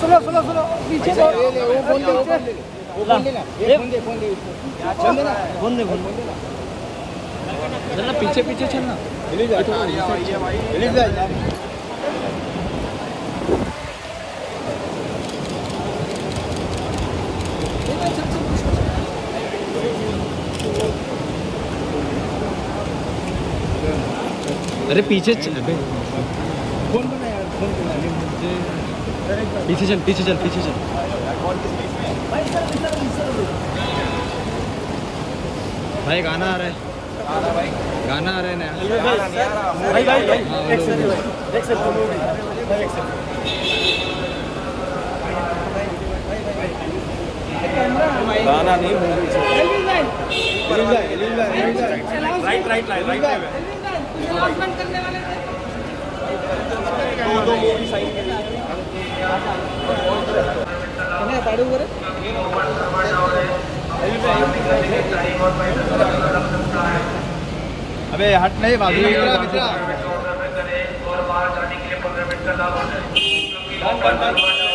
सुनो सुनो सुनो। पीछे ले वो फ़ोन दे वो फ़ोन दे। दे ना फ़ोन दे फ़ोन दे। फ़ोन दे ना। फ़ोन दे फ़ोन चलना पीछे पीछे चलना जा अरे पीछे चल फ़ोन बना यार फ़ोन बना पीछे चल पीछे चल पीछे चल। भाई गाना आ रहा है। गाना आ रहा है नया। भाई भाई भाई एक सेकंड एक सेकंड एक सेकंड गाना नहीं movie right right right right दो दो मूवी साइन कन्या पाडू वर अबे हट नहीं बाजू मित्रा done, done.